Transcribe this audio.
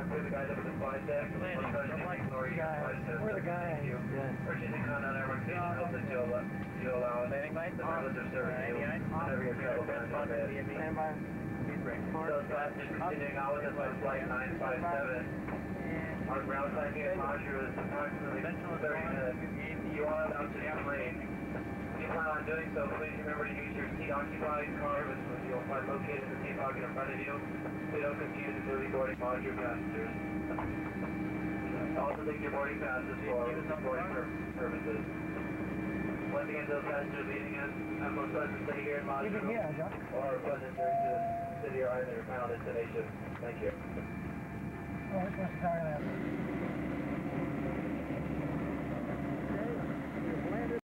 the cockpit, the guys up at the flight deck, the Landing. most Don't like glory, the guy. flight test. We're the guy. You. Purchasing Continental Micronesia, hope that you'll, uh, you'll allow us Landing lights the on. privilege of serving you on. whenever your travel plans are made. Stand by. Brake. Those passengers continuing on with by flight 957. Our ground Montreux is approximately 30 minutes. You are about to plane. Plan on doing so, please remember to use your seat occupied car, which you'll find located in the seat pocket in front of you. Please don't confuse the early boarding Majuro passengers. Also take your boarding passes for boarding purposes. Once again, those passengers leaving us, have most pleasant stay here in Leave it Majuro here, John. or pleasant journey to the city or island or final destination. Thank you. Oh,